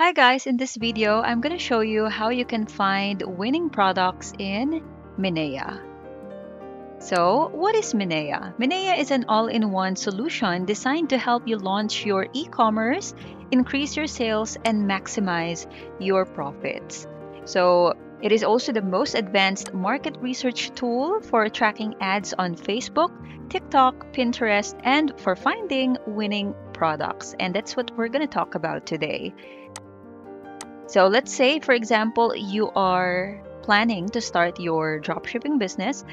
Hi guys, in this video, I'm going to show you how you can find winning products in Minea. So, what is Minea? Minea is an all-in-one solution designed to help you launch your e-commerce, increase your sales, and maximize your profits. So, it is also the most advanced market research tool for tracking ads on Facebook, TikTok, Pinterest, and for finding winning products. And that's what we're going to talk about today. So let's say, for example, you are planning to start your dropshipping business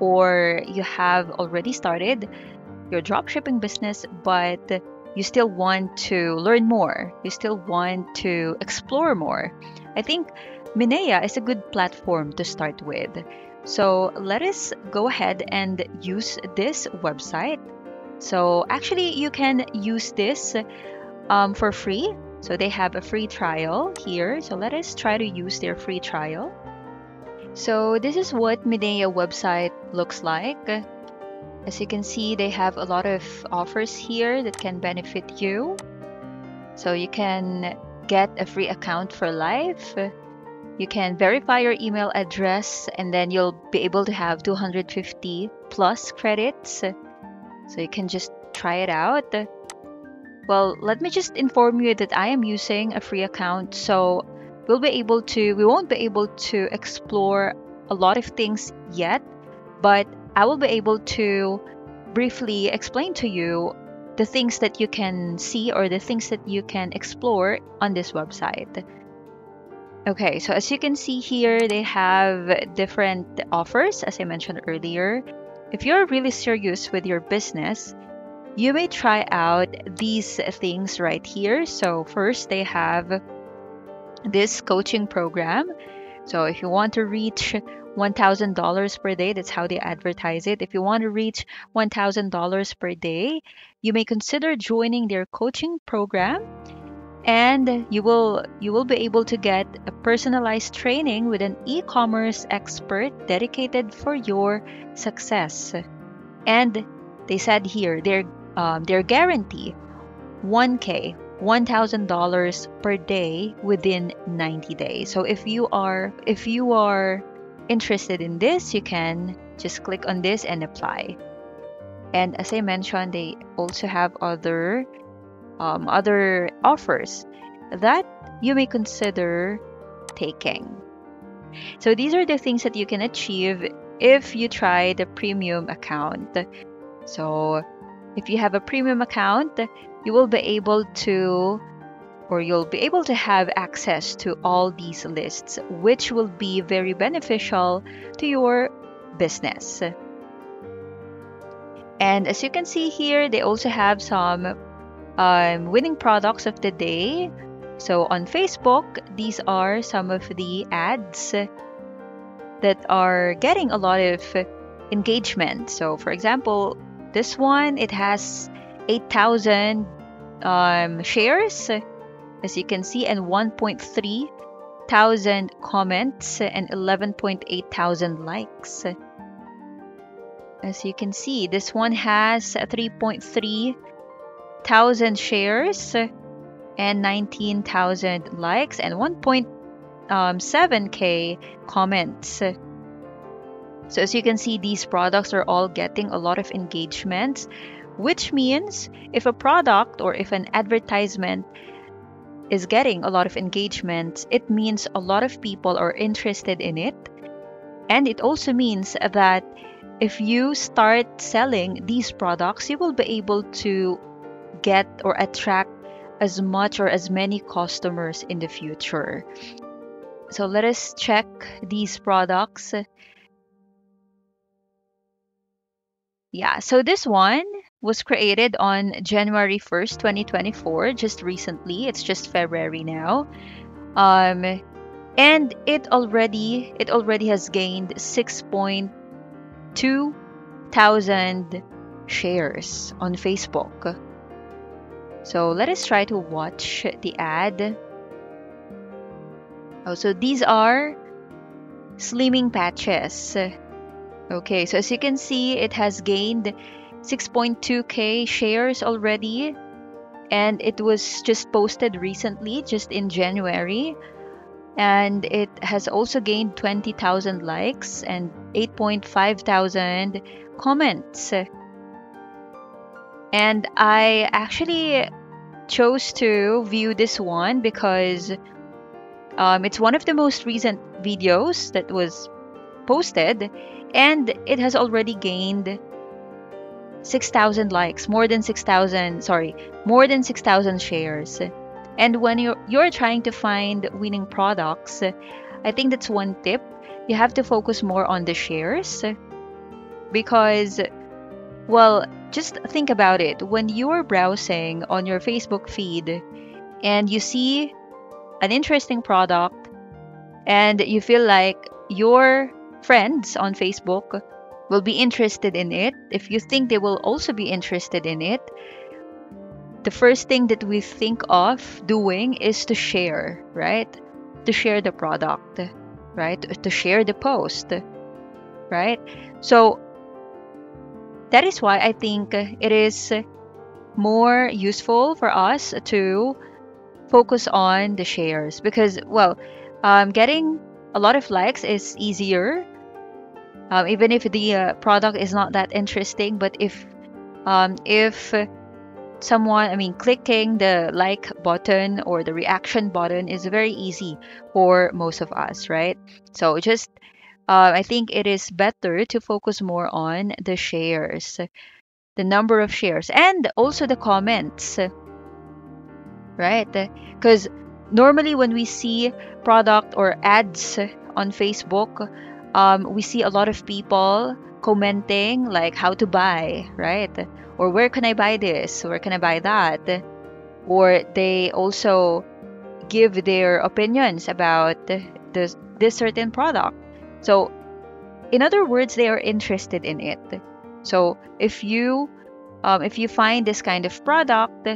or you have already started your dropshipping business, but you still want to learn more, you still want to explore more. I think Minea is a good platform to start with. So let us go ahead and use this website. So actually, you can use this um, for free so they have a free trial here. So let us try to use their free trial. So this is what Minea website looks like. As you can see, they have a lot of offers here that can benefit you. So you can get a free account for life. You can verify your email address and then you'll be able to have 250 plus credits. So you can just try it out. Well, let me just inform you that I am using a free account, so we'll be able to, we won't be able to explore a lot of things yet, but I will be able to briefly explain to you the things that you can see or the things that you can explore on this website. Okay, so as you can see here, they have different offers, as I mentioned earlier. If you're really serious with your business, you may try out these things right here. So first they have this coaching program. So if you want to reach $1,000 per day, that's how they advertise it. If you want to reach $1,000 per day, you may consider joining their coaching program and you will you will be able to get a personalized training with an e-commerce expert dedicated for your success. And they said here they're um, their guarantee 1k $1000 per day within 90 days. So if you are if you are interested in this you can just click on this and apply. And as i mentioned they also have other um, other offers that you may consider taking. So these are the things that you can achieve if you try the premium account. So if you have a premium account, you will be able to or you'll be able to have access to all these lists, which will be very beneficial to your business. And as you can see here, they also have some um, winning products of the day. So on Facebook, these are some of the ads that are getting a lot of engagement. So, for example, this one, it has 8,000 um, shares, as you can see, and 1.3 thousand comments and 11.8 thousand likes. As you can see, this one has 3.3 thousand shares and 19,000 likes and 1.7k um, comments. So as you can see, these products are all getting a lot of engagements, which means if a product or if an advertisement is getting a lot of engagements, it means a lot of people are interested in it. And it also means that if you start selling these products, you will be able to get or attract as much or as many customers in the future. So let us check these products Yeah, so this one was created on January 1st, 2024, just recently. It's just February now. Um, and it already it already has gained 6.2 thousand shares on Facebook. So let us try to watch the ad. Oh, so these are slimming patches. Okay, so as you can see, it has gained 6.2k shares already and it was just posted recently, just in January. And it has also gained 20,000 likes and 8.5 thousand comments. And I actually chose to view this one because um, it's one of the most recent videos that was posted and it has already gained 6,000 likes, more than 6,000, sorry, more than 6,000 shares. And when you're, you're trying to find winning products, I think that's one tip. You have to focus more on the shares because, well, just think about it. When you're browsing on your Facebook feed and you see an interesting product and you feel like your friends on Facebook will be interested in it, if you think they will also be interested in it, the first thing that we think of doing is to share, right? To share the product, right? To share the post, right? So that is why I think it is more useful for us to focus on the shares because, well, um, getting a lot of likes is easier um, even if the uh, product is not that interesting but if um, if someone i mean clicking the like button or the reaction button is very easy for most of us right? So just uh, i think it is better to focus more on the shares the number of shares and also the comments right? Because normally when we see product or ads on facebook um, we see a lot of people commenting like how to buy, right? Or where can I buy this? Where can I buy that? Or they also give their opinions about this, this certain product. So, in other words, they are interested in it. So, if you um, if you find this kind of product,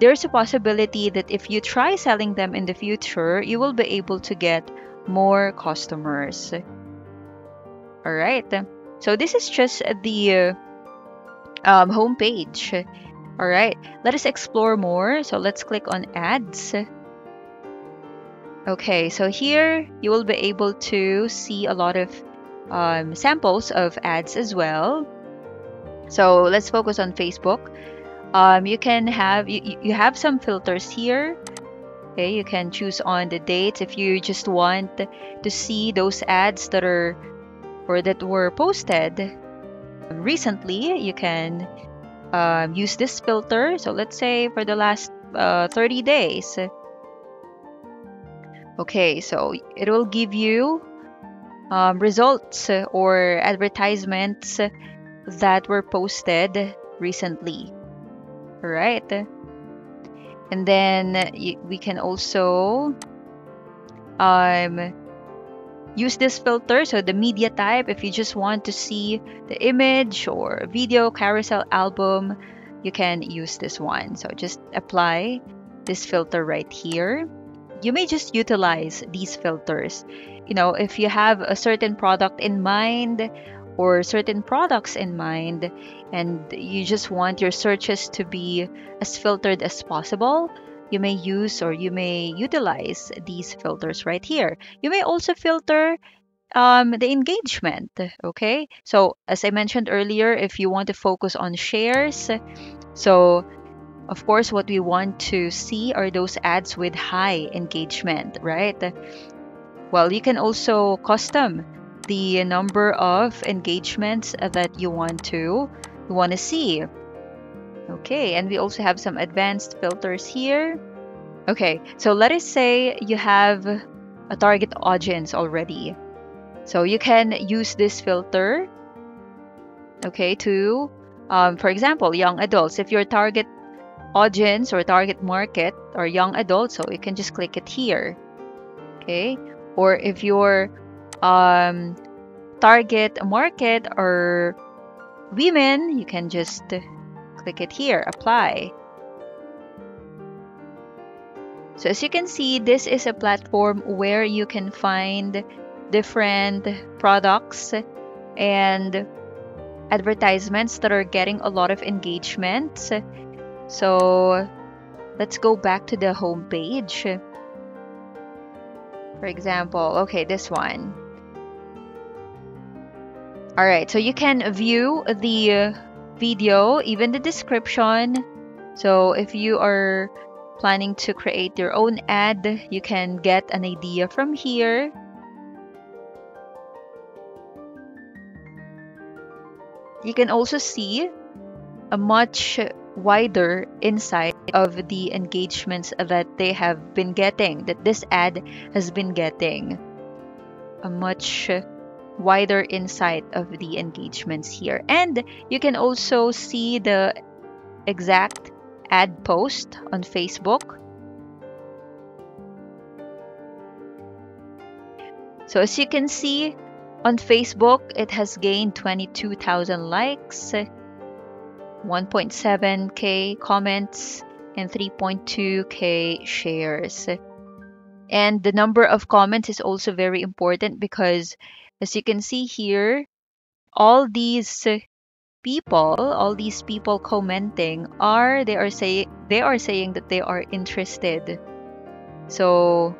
there's a possibility that if you try selling them in the future, you will be able to get more customers. All right. So this is just the um, home page. All right. Let us explore more. So let's click on ads. Okay, so here you will be able to see a lot of um, samples of ads as well. So let's focus on Facebook. Um, you can have you, you have some filters here. Okay, you can choose on the dates if you just want to see those ads that are or that were posted recently, you can um, use this filter. So let's say for the last uh, 30 days. Okay, so it will give you um, results or advertisements that were posted recently. All right. And then we can also um, use this filter. So the media type if you just want to see the image or video carousel album you can use this one. So just apply this filter right here. You may just utilize these filters. You know if you have a certain product in mind or certain products in mind and you just want your searches to be as filtered as possible you may use or you may utilize these filters right here. You may also filter um, the engagement. Okay, so as I mentioned earlier, if you want to focus on shares, so of course, what we want to see are those ads with high engagement, right? Well, you can also custom the number of engagements that you want to you want to see. Okay, and we also have some advanced filters here. Okay, so let us say you have a target audience already. So you can use this filter, okay, to, um, for example, young adults. If your target audience or target market are young adults, so you can just click it here, okay? Or if your um, target market are women, you can just click it here, apply. So as you can see, this is a platform where you can find different products and advertisements that are getting a lot of engagement. So let's go back to the home page. For example, okay, this one. All right, so you can view the video, even the description. So if you are planning to create your own ad, you can get an idea from here. You can also see a much wider insight of the engagements that they have been getting, that this ad has been getting. A much wider insight of the engagements here. And you can also see the exact ad post on Facebook. So as you can see on Facebook, it has gained 22,000 likes, 1.7k comments, and 3.2k shares. And the number of comments is also very important because as you can see here, all these people, all these people commenting are they are saying they are saying that they are interested. So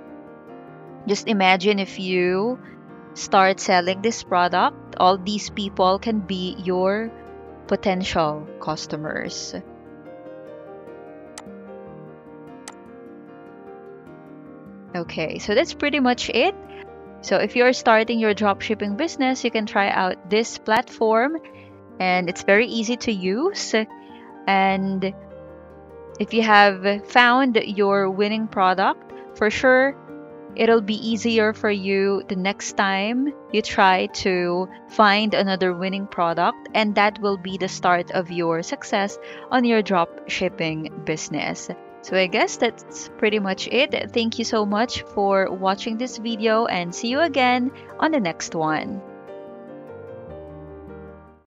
just imagine if you start selling this product, all these people can be your potential customers. Okay, so that's pretty much it. So if you're starting your dropshipping business, you can try out this platform and it's very easy to use. And if you have found your winning product, for sure it'll be easier for you the next time you try to find another winning product and that will be the start of your success on your drop shipping business. So I guess that's pretty much it. Thank you so much for watching this video and see you again on the next one.